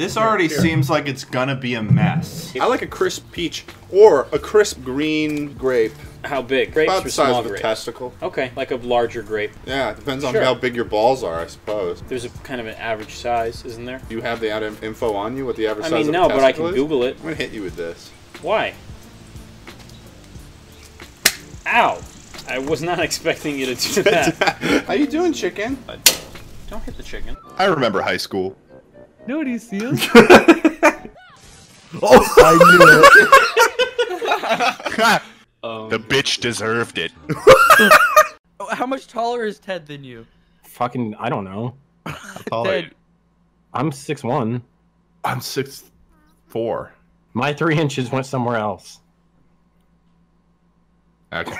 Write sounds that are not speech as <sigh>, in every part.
This already Here. seems like it's gonna be a mess. I like a crisp peach or a crisp green grape. How big? Grapes About the size small of a grapes? testicle. Okay, like a larger grape. Yeah, it depends on Sure. how big your balls are, I suppose. There's a kind of an average size, isn't there? Do you have the ad- info on you? What the average I size mean, of a no, but I can is? Google it. I'm gonna hit you with this. Why? Ow! I was not <laughs> expecting you to do that. How you doing, chicken? Don't hit the chicken. I remember high school. No, do you see him? Oh, the Um, bitch deserved it. <laughs> How much taller is Ted than you? Fucking, I don't know. Ted, I'm six one. I'm six four. My three inches went somewhere else. Okay.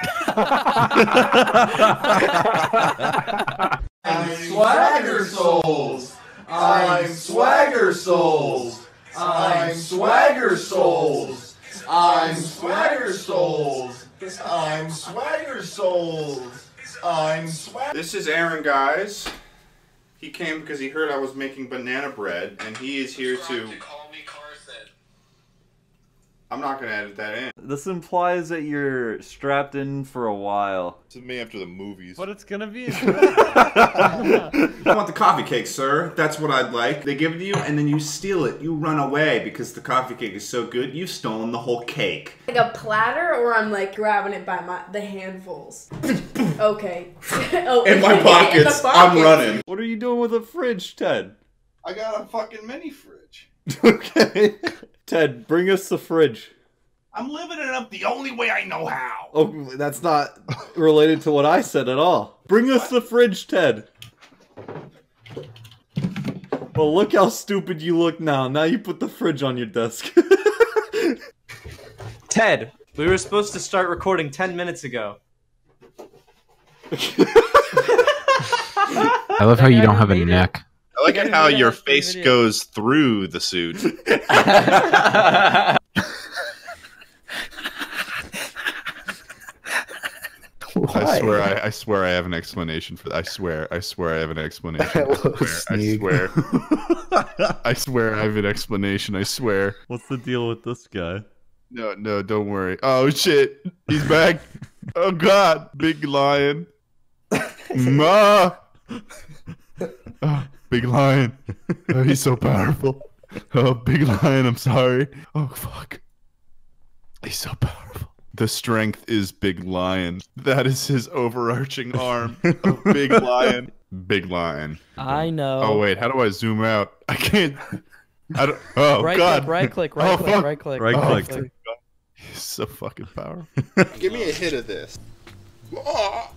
I'm <laughs> <laughs> Swagger Souls. I'm Swagger Souls. I'm Swagger Souls. I'm Swagger Souls. I'm Swagger Souls. I'm Swagger. This is Aaron, guys. He came because he heard I was making banana bread, and he is here to. I'm not gonna edit that in. This implies that you're strapped in for a while. This is me after the movies. what it's gonna be? <laughs> I want the coffee cake, sir. That's what I'd like. They give it to you, and then you steal it. You run away because the coffee cake is so good. You've stolen the whole cake. Like a platter, or I'm like grabbing it by my the handfuls. <laughs> okay. <laughs> oh, In my the pockets, I'm running. What are you doing with a fridge, Ted? I got a fucking mini fridge. <laughs> okay. Ted, bring us the fridge. I'm living it up the only way I know how. Oh, that's not related to what I said at all. Bring us the fridge, Ted. Well, look how stupid you look now. Now you put the fridge on your desk. <laughs> Ted, we were supposed to start recording 10 minutes ago. I love how you don't have a neck. I like it how <laughs> do your face video. goes through the suit. <laughs> I swear, I, I swear, I have an explanation for that. I swear, I swear, I have an explanation. I swear, I swear, <laughs> I swear, I have an explanation. I swear. What's the deal with this guy? No, no, don't worry. Oh shit, he's back. oh god, big lion. Ma. Oh, big lion. <laughs> Oh, he's so powerful. Oh, big lion. I'm sorry. Oh fuck. He's so powerful. The strength is big lion. That is his overarching arm. <laughs> Oh, big lion. Big lion. I know. Oh wait, how do I zoom out? I can't. I don't. Oh right god. click, right click, right Oh, click, fuck. right click. Right Oh, click. He's so fucking powerful. Give me a hit of this. <laughs> Oh,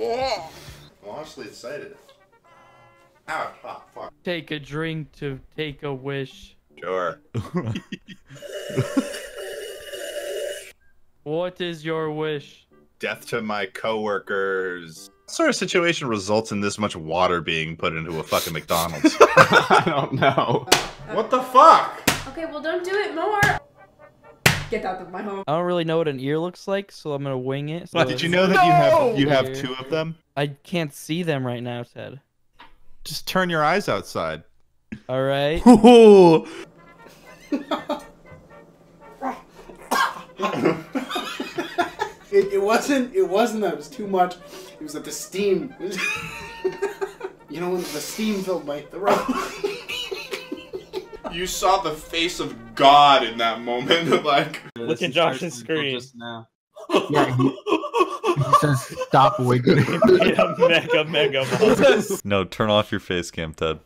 oh. I'm honestly excited. Ow, fuck, fuck. Take a drink to take a wish. Sure. <laughs> What is your wish? Death to my coworkers. What sort of situation results in this much water being put into a fucking McDonald's? <laughs> <laughs> I don't know. What the fuck? Okay, well don't do it more. Get out of my home. I don't really know what an ear looks like, so I'm gonna wing it. So Did you know that you have you have two of them? I can't see them right now, Ted. Just turn your eyes outside. All right. <laughs> It, it wasn't. It wasn't that it was too much. It was that the steam. <laughs> you know when the steam filled my throat. <laughs> You saw the face of God in that moment, like. Look at Josh's screen. Just now. Yeah, he, he says stop wiggling. <laughs> yeah, mega, mega. <laughs> No, turn off your face cam, Ted.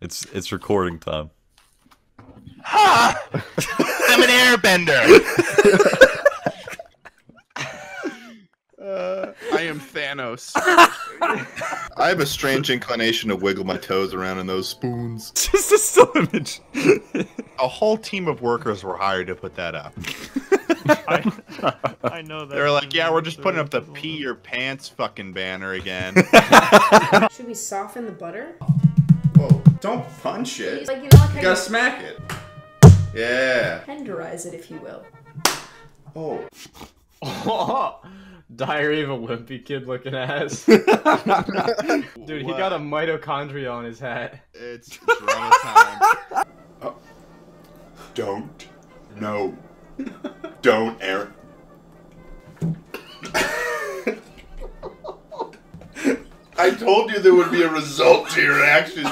It's it's recording time. Ha! <laughs> I'm an airbender. Uh, I am Thanos. I have a strange inclination to wiggle my toes around in those spoons. Just a still image. A whole team of workers were hired to put that up. I <laughs> know that. They're like, "Yeah, we're just putting up the pee your pants fucking banner again." <laughs> Should we soften the butter? Whoa, don't punch it. Like you know, like You gotta smack it. Yeah. tenderize it, if you will. Oh. <laughs> Diary of a Wimpy Kid looking ass. Dude, he got a mitochondria on his hat. It's drama time. Uh, don't. No. Don't, Aaron. I told you there would be a result to your actions.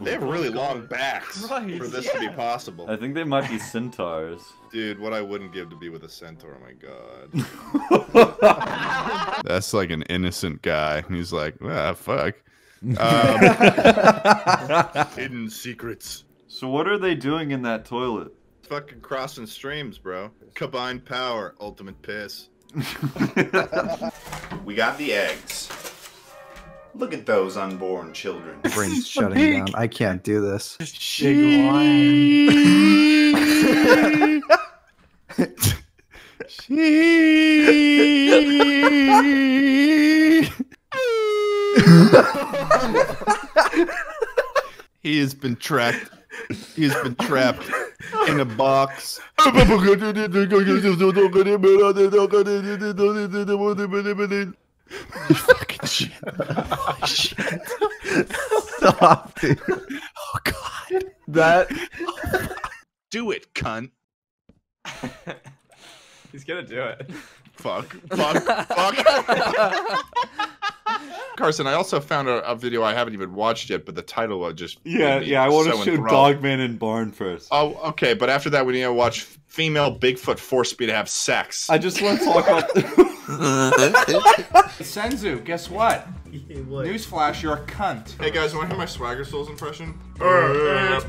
They have really long backs for this to be possible. I think they might be centaurs. Dude, what I wouldn't give to be with a centaur, oh my god. <laughs> That's like an innocent guy. He's like, ah, fuck. <laughs> Um, hidden secrets. So what are they doing in that toilet? Fucking crossing streams, bro. Combined power, ultimate piss. <laughs> We got the eggs. Look at those unborn children. <laughs> Brain's shutting down. I can't do this. Big lion. <laughs> he has been trapped. He has been trapped in a box. <laughs> Fucking shit. <laughs> Holy shit. Stop, dude. Oh god. That Do it, cunt. <laughs> he's gonna do it. Fuck. Fuck. Fuck. <laughs> Carson, I also found a, a video I haven't even watched yet, but the title was just Yeah, yeah. I want to so show enthralled. Dogman and Barn first. Oh, okay, but after that, we need to watch female Bigfoot force me to have sex. I just want to talk about. Senzu, guess what? Newsflash, you're a cunt. Hey guys, want to hear my Swagger Souls impression? it's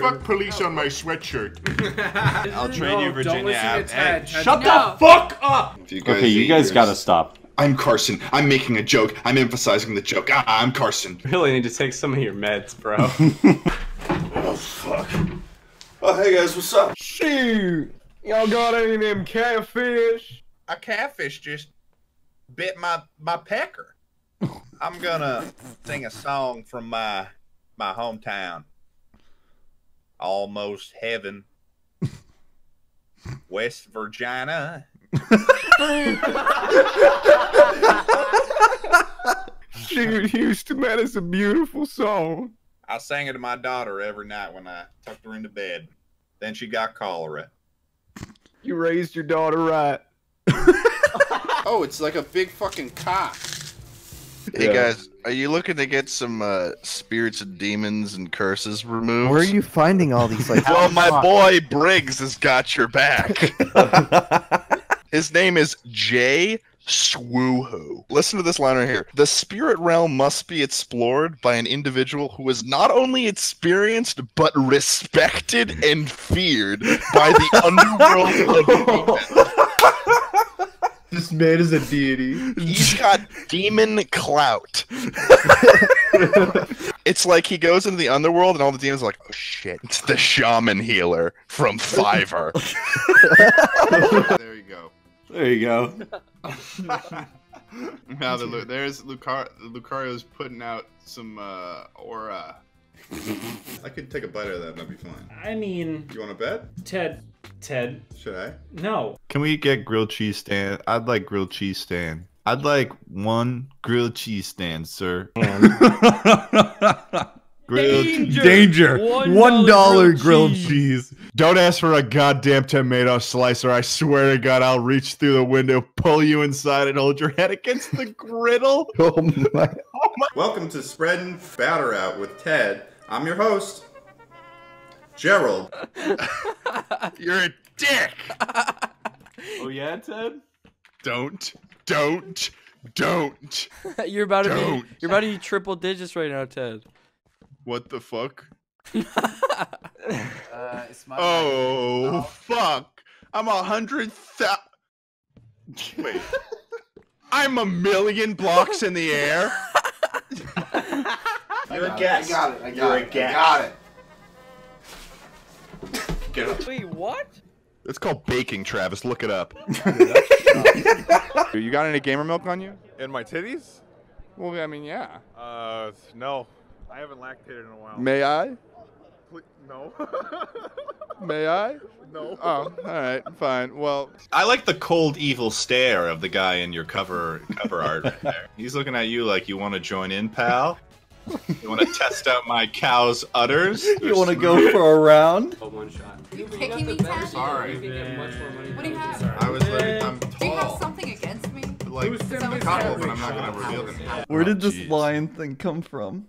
Fuck police on my sweatshirt. <laughs> I'll trade you Virginia. Ave- hey, Shut the fuck up! You okay, you guys yours- gotta stop. I'm Carson. I'm making a joke. I'm emphasizing the joke. Ah, I'm Carson. Really need to take some of your meds, bro. <laughs> Oh fuck. Oh hey guys, what's up? Shoot! Y'all got any of them catfish? a catfish just bit my my pecker. I'm gonna sing a song from my my hometown. Almost heaven. <laughs> West Virginia. Shoot, Houston, that is a beautiful song. I sang it to my daughter every night when I tucked her into bed. Then she got cholera. You raised your daughter right. <laughs> Oh, it's like a big fucking cock. Hey Yeah. guys, are you looking to get some uh, spirits and demons and curses removed? Where are you finding all these like? <laughs> Well, my boy Briggs has got your back. <laughs> His name is Jay Swoohoo. Listen to this line right here. The spirit realm must be explored by an individual who is not only experienced but respected and feared by the <laughs> underworld. <laughs> This man is a deity. He's got demon clout. <laughs> it's like he goes into the underworld and all the demons are like, oh shit, it's the shaman healer from Fiverr. there you go. There you go. <laughs> Now the, there's Lucar- Lucario's putting out some uh, aura. I could take a bite of that and that'd be fine. I mean, You want to bet? Ted, Ted, Should I? no. Can we get grilled cheese stand? I'd like grilled cheese stand. I'd like one grilled cheese stand, sir. <laughs> grilled Danger! Danger! One One dollar grilled grilled cheese. Don't ask for a goddamn tomato slicer. I swear to God, I'll reach through the window, pull you inside, and hold your head against the <laughs> griddle. <laughs> Oh my! oh my. Welcome to Spreading Batter Out with Ted. I'm your host, Gerald. <laughs> You're a dick. Oh yeah, Ted. Don't, don't, don't. you're about to Don't. be you're about to be triple digits right now, Ted. What the fuck? Uh, it's my Oh, fuck. I'm a hundred thou. Wait. I'm a million blocks in the air. <laughs> You're a I guest. got it. I got You're it. a guest. I got it. Get up. Wait, what? It's called baking, Travis. Look it up. <laughs> you got any gamer milk on you? In my titties? Well, I mean, yeah. Uh, no. I haven't lactated in a while. May I? Ple- no. <laughs> May I? No. Oh, all right, fine. Well, I like the cold, evil stare of the guy in your cover cover art right there. He's looking at you like you want to join in, pal. You want to test out my cow's udders? You want to go for a round? one shot. Are you kicking me, Ted? Sorry. What do you have? I was letting, I'm tall. Do you have something against me? Like Who's a couple, but I'm not going to reveal them. Where did oh, this lion thing come from?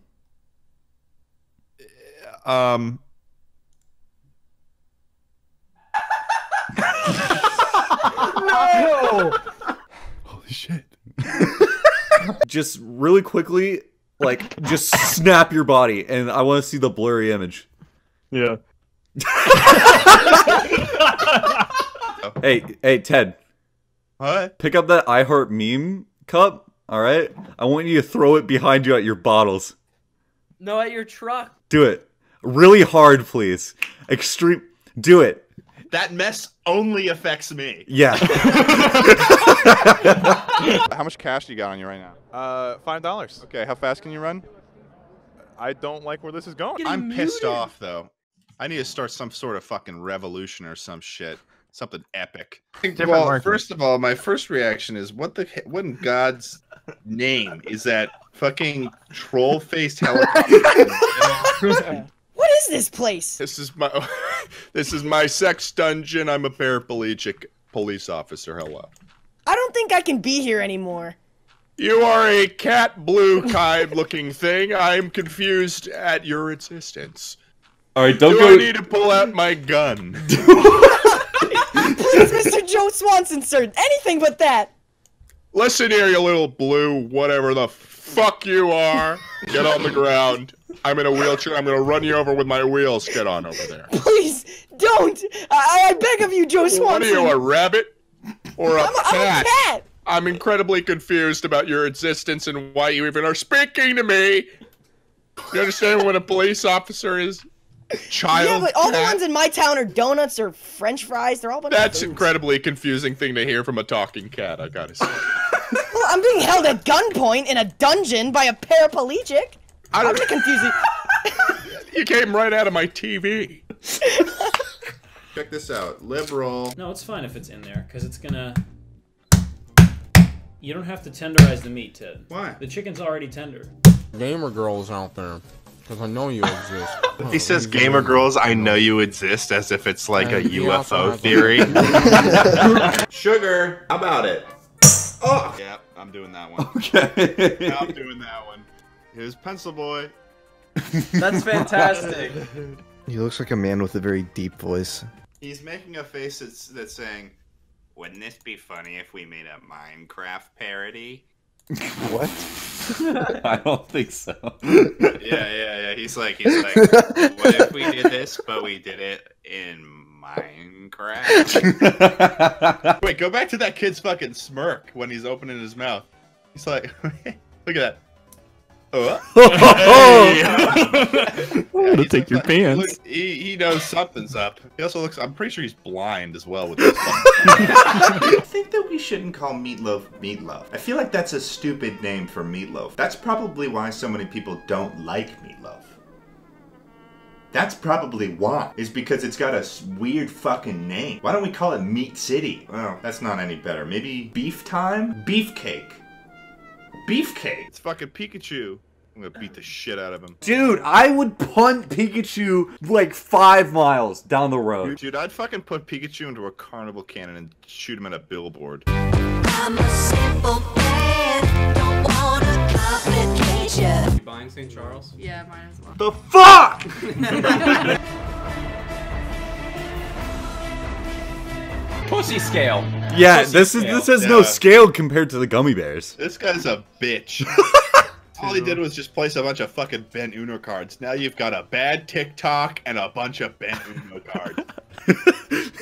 Um. No! Holy shit. just really quickly, like, just snap your body, and I want to see the blurry image. Yeah. <laughs> hey, hey, Ted. What? Pick up that I Heart meme cup. All right. I want you to throw it behind you at your bottles. No, at your truck. Do it really hard, please. Extreme. Do it. That mess only affects me. Yeah. <laughs> How much cash do you got on you right now? Uh, five dollars. Okay, how fast can you run? I don't like where this is going. I'm pissed off though. I need to start some sort of fucking revolution or some shit. Something epic. well, first of all, my first reaction is what the what in God's name is that fucking troll faced <laughs> helicopter? <laughs> What is this place? This is my <laughs> this is my sex dungeon. I'm a paraplegic police officer. Hello. I don't think I can be here anymore. You are a cat blue kind looking thing. I'm confused at your existence. All right, don't Do go. I need to pull out my gun? <laughs> Please, Mr. Joe Swanson, sir. Anything but that. Listen here, you little blue, whatever the fuck you are. Get on the ground. I'm in a wheelchair. I'm gonna run you over with my wheels. Get on over there. <laughs> Please, don't. I, I beg of you, Joe What are you, a rabbit or a I'm a- I'm a cat? cat. I'm incredibly confused about your existence and why you even are speaking to me. You understand what a police officer is? Child. yeah, but all the ones in my town are donuts or French fries. They're all That's incredibly confusing thing to hear from a talking cat. I gotta say. <laughs> Well, I'm being held at gunpoint in a dungeon by a paraplegic. I don't- confusing. <laughs> you came right out of my TV. <laughs> Check this out. Liberal. No, it's fine if it's in there, because it's gonna. You don't have to tenderize the meat, Ted. Why? The chicken's already tender. Gamer girls out there, because I know you exist. <laughs> He says, "Gamer girls, I know you exist," as if it's like a And he UFO theory. Sugar, how about it? Oh, yeah, I'm doing that one. Okay. Yeah, I'm doing that one. Here's Pencil Boy. That's fantastic. He looks like a man with a very deep voice. He's making a face that's, that's saying, "Wouldn't this be funny if we made a Minecraft parody?" <laughs> What? <laughs> I don't think so. yeah, yeah, yeah. He's like, he's like, what if we did this, but we did it in Minecraft? <laughs> Wait, go back to that kid's fucking smirk when he's opening his mouth. He's like, look at that. Oh. to take your pants. Look, he, he knows something's up. He also looks. I'm pretty sure he's blind as well with <laughs> this. stuff. I think that we shouldn't call meatloaf meatloaf. I feel like that's a stupid name for meatloaf. That's probably why so many people don't like meatloaf. That's probably why. Is because it's got a weird fucking name. Why don't we call it Meat City? Well, that's not any better. Maybe Beef Time? Beefcake. Beefcake. It's fucking Pikachu. I'm gonna beat the shit out of him. Dude, I would punt Pikachu like five miles down the road. Dude, I'd fucking put Pikachu into a carnival cannon and shoot him at a billboard. I'm a simple man, don't wanna complicate ya. You buying St. Charles? Yeah, mine as well. The fuck? <laughs> Pussy scale. Yeah, Pussy this is scale. this has no scale compared to the gummy bears. This guy's a bitch. <laughs> All he did was just place a bunch of fucking Ben Uno cards. Now you've got a bad TikTok and a bunch of Ben Uno <laughs> cards.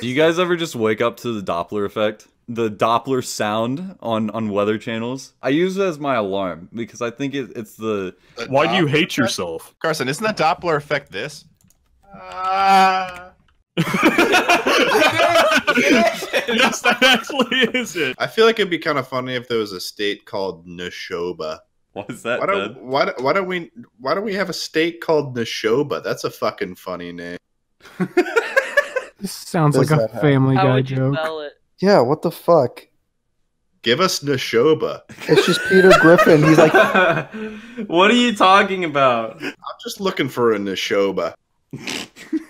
Do <laughs> you guys ever just wake up to the Doppler effect? The Doppler sound on on weather channels. I use it as my alarm because I think it, it's the. Why do you hate yourself? Carson, isn't that Doppler effect this? Ah. <laughs> yes, that actually is it. I feel like it'd be kind of funny if there was a state called Neshoba. What is that? Why don't, why, why don't we why don't we have a state called Neshoba? That's a fucking funny name. <laughs> This sounds Does like a happen? Family How Guy would you joke. spell it? Yeah, what the fuck? Give us Neshoba. It's just Peter Griffin. He's like, <laughs> what are you talking about? I'm just looking for a Neshoba. <laughs>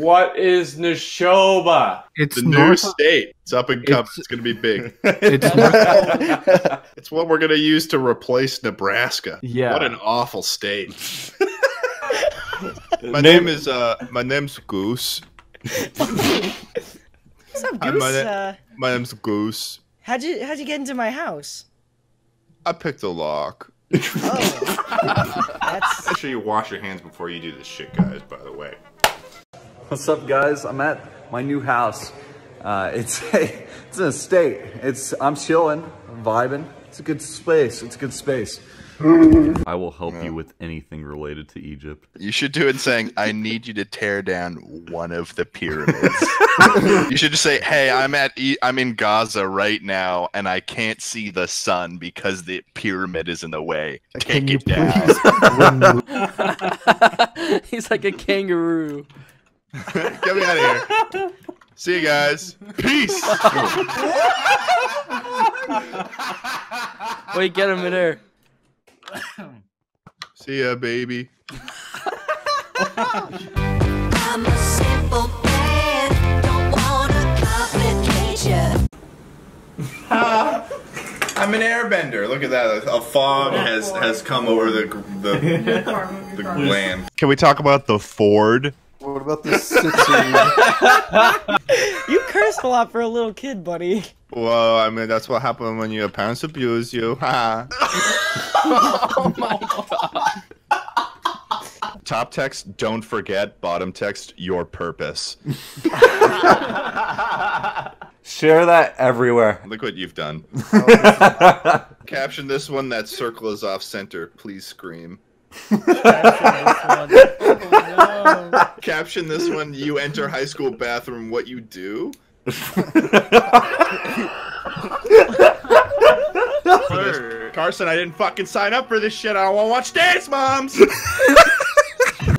What is Neshoba? It's the new North- state. It's up and coming. It's- It's, going to be big. It's <laughs> it's what we're going to use to replace Nebraska. Yeah. What an awful state. <laughs> my Name- name is uh my name's Goose. What's up, Hi, Goose? my, na- Uh, my name's Goose. how'd you how'd you get into my house? I picked a lock. Oh, <laughs> that's Make sure you wash your hands before you do this shit, guys. By the way. What's up, guys? I'm at my new house. Uh, it's <laughs> a, it's an estate. It's I'm chilling, I'm vibing. It's a good space. It's a good space. I will help you with anything related to Egypt. You should do it saying, "I need you to tear down one of the pyramids." <laughs> you should just say, "Hey, I'm at e- I'm in Gaza right now, and I can't see the sun because the pyramid is in the way. Take you it down." <laughs> He's like a kangaroo. <laughs> Get me out of here. See you guys. Peace. <laughs> Wait, get him in there. See ya, baby. I'm a simple man, don't wanna complicate. <laughs> I'm an airbender. Look at that. A fog has has come over the the, the land. Can we talk about the Ford? What about the city? <laughs> you cursed a lot for a little kid, buddy. Well, I mean that's what happened when your parents abuse you. Ha. <laughs> Oh my god. Top text, don't forget. Bottom text, your purpose. <laughs> Share that everywhere. Look what you've done. Caption this one, that circle is off center. Please scream. Caption this one, you enter high school bathroom, what you do? Carson, I didn't fucking sign up for this shit. I don't want to watch Dance Moms.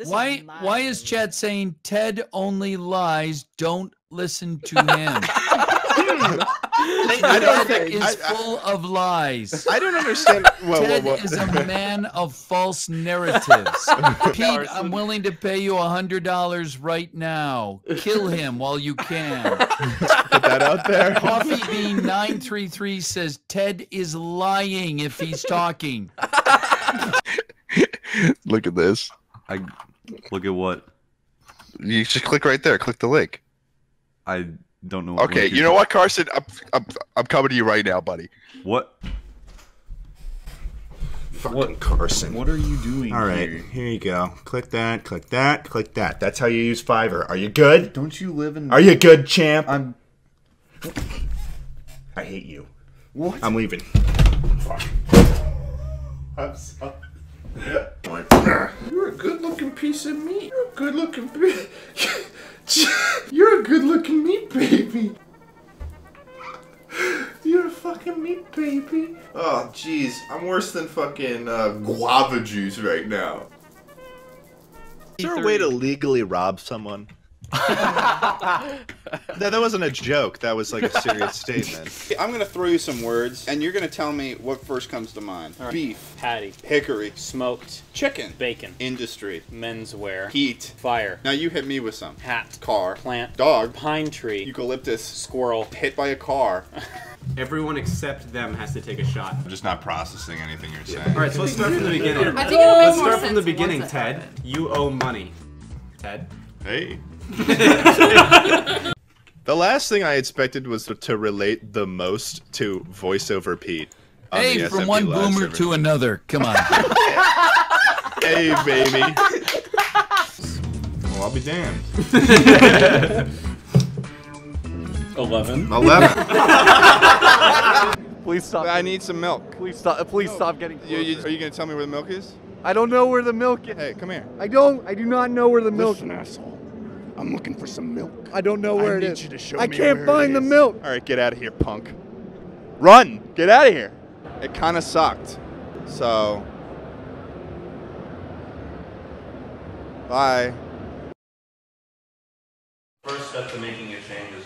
Why why is Chad saying Ted only lies? Don't listen to him. <laughs> Hmm. <laughs> I don't Ted think is I, I, full of lies. I don't understand. Whoa, whoa, Ted whoa. is a man of false narratives. <laughs> Pete, I'm willing to pay you a hundred dollars right now. Kill him while you can. <laughs> Put that out there. Coffee Bean nine three three says Ted is lying if he's talking. Look at this. I look at what You just click right there. Click the link. I don't know. What Okay, you you're know what, Carson? I'm, I'm, I'm coming to you right now, buddy. What? Fucking Carson. What are you doing? All right, here? here you go. Click that, click that, click that. That's how you use Fiverr. Are you good? Don't you live in? Are you good, champ? I'm. I hate you. What? I'm leaving. Fuck. I'm sorry. You're a good-looking piece of meat. You're a good-looking. <laughs> You're a good-looking meat baby. You're a fucking meat baby. Oh, jeez. I'm worse than fucking uh, guava juice right now. Is there a way to legally rob someone? <laughs> that, that wasn't a joke. That was like a serious <laughs> statement. I'm gonna throw you some words, and you're gonna tell me what first comes to mind. Beef, Patty. hickory, Smoked. chicken, Bacon. industry, Menswear. heat. Fire. Now you hit me with some. Hat. Car, Plant. dog, Pine tree. eucalyptus, Squirrel. hit by a car. <laughs> Everyone except them has to take a shot. I'm just not processing anything you're saying. All right, so let's start from the beginning. I think it'll make Let's more start from the beginning, Ted. You owe money. Ted. Hey. <laughs> the last thing I expected was to, to relate the most to voiceover Pete. on Hey, the from SMP one live boomer server. to another. Come on. <laughs> Hey, baby. well, I'll be damned. 11. 11. <laughs> Please stop. I need some milk. Please stop. Please stop getting. You, you, are you going to tell me where the milk is? I don't know where the milk is. Hey, come here. I don't. I do not know where the milk. Listen, asshole. I'm looking for some milk. I don't know where I it need is. you to show I me can't where it find the is. milk. All right, get out of here, punk. Run! Get out of here. It kind of sucked. So. Bye. First step to making a change is